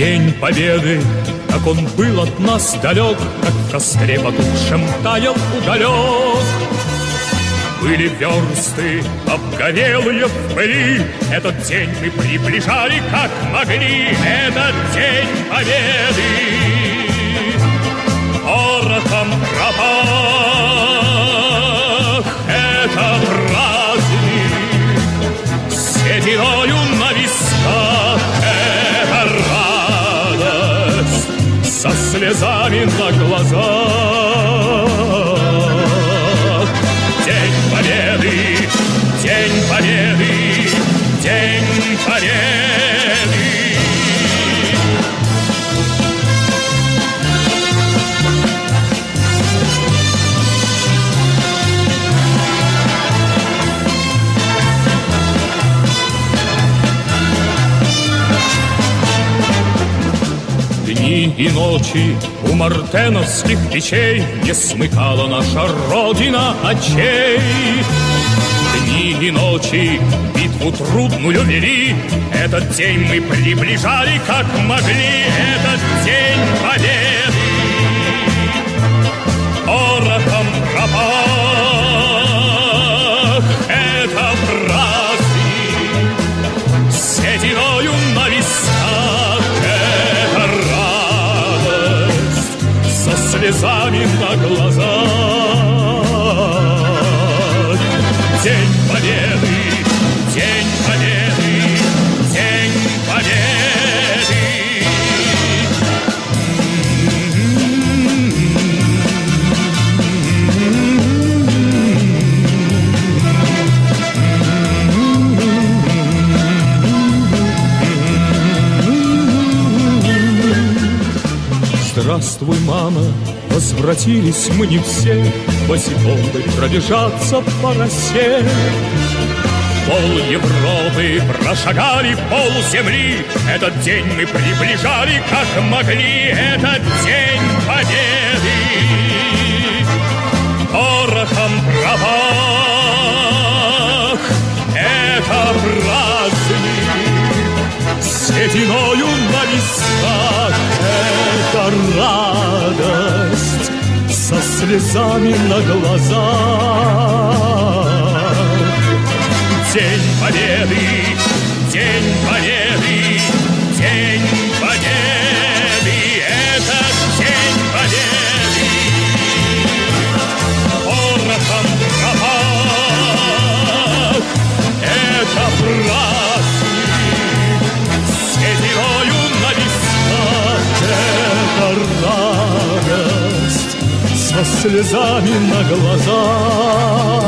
День Победы, как он был от нас далек, Как в костре потухшем таял уголек. Были версты, обгорелые в пыли, Этот день мы приближали, как могли, Этот день Победы. Порохом пропах, слезами на глазах. День Победы, День Победы, День Победы. Дни и ночи у мартеновских печей Не смыкала наша Родина очей. Дни и ночи битву трудную вели, Этот день мы приближали, как могли, Этот слезами на глазах День Победы, День Победы, День Победы. Здравствуй, мама, возвратились мы не все, Босиком бы пробежаться по росе. Пол Европы прошагали пол земли, Этот день мы приближали, как могли, Этот день победы. Порохом пропах, это праздник, Сединою на висках это радость слезами на глазах. День Победы, День Победы, День Победы. Это День Победы. Порохом пропах Это праздник. Сединою на висках Это Со слезами на глазах